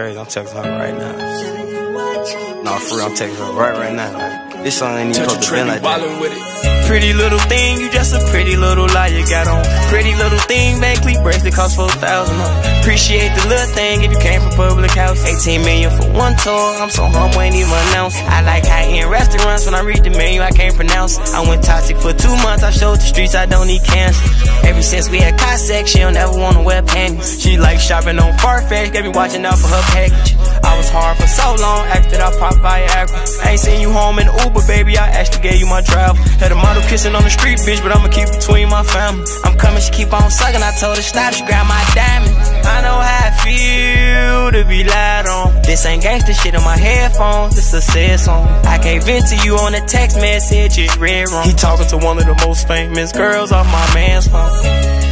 crazy. I'm texting her right now. No, for real, I'm texting her right right now. Like, this song ain't even supposed to be like that. With it. Pretty little thing, you just a pretty little you got on. Pretty little thing, Cleef bracelet cost 4000 Appreciate the little thing if you came from public house. 18 million for one tour, I'm so humble, ain't even announced. I like high end restaurants when I read the menu, I can't pronounce. I went toxic for two months, I showed the streets I don't need cancer. Ever since we had Cossack, she don't ever wanna wear panties. She like shopping on Farfetch, got me watching out for her package. I was hard for so long, after I popped Viagra. I ain't seen you home in Uber, baby, I actually gave you my travel. Had a model kissing on the street, bitch, but I'ma keep between my family. I'm coming, she keep on sucking, I told her stop, she grab my diamond. I know how I feel to be lied on. This ain't gangster shit on my headphones, this a sad song. I can't vent to you on a text message, it's red wrong. He talking to one of the most famous girls off my man's phone.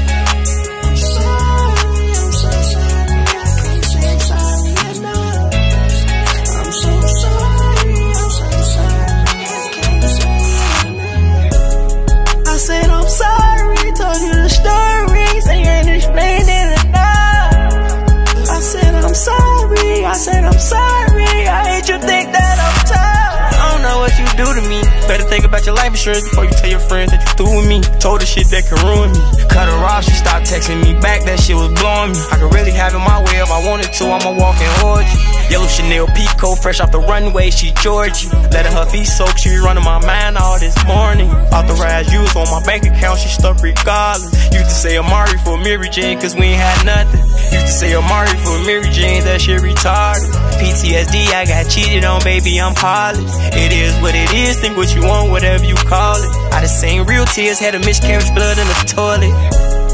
You think that I'm tough. I don't know what you do to me. Better think about your life insurance before you tell your friends that you through with me. Told her shit that can ruin me. Cut her off, she stopped texting me back. That shit was blowing me. I could really have it my way if I wanted to. I'm a walking orgy. Yellow Chanel Pico, fresh off the runway, she Georgie. Letting her feet soak, she running my mind all this morning. Authorized use on my bank account, she stuck regardless. Used to say Amari for Mary Jane, cause we ain't had nothing. Used to say Amari for Mary Jane, that shit retarded. PTSD, I got cheated on, baby, I'm polished. It is what it is, think what you want, whatever you call it. I done seen real tears, had a miscarriage, blood in the toilet.